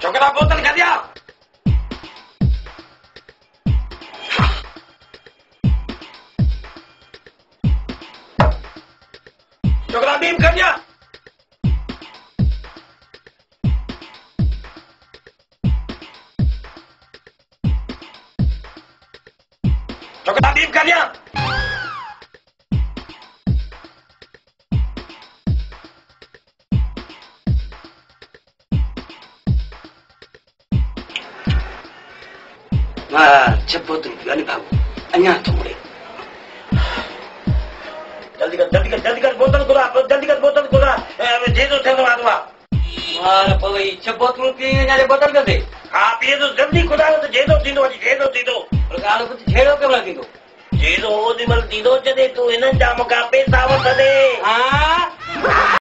Coba botol ganti ya. ah. Coba bim ganti ya. ah. Coba bim ganti. Ya. Ma c'è botto in più, anni pago. जल्दी कर जल्दी कर जल्दी कर बोतल को जल्दी कर बोतल को जेदो थे तो आदमा मार पले छ बोतल पीने ने बोतल कर दे हां पीने जल्दी खुदा तो जेदो दिन वाली जेदो दिन तो और गाल को जेदो के जेदो हो जा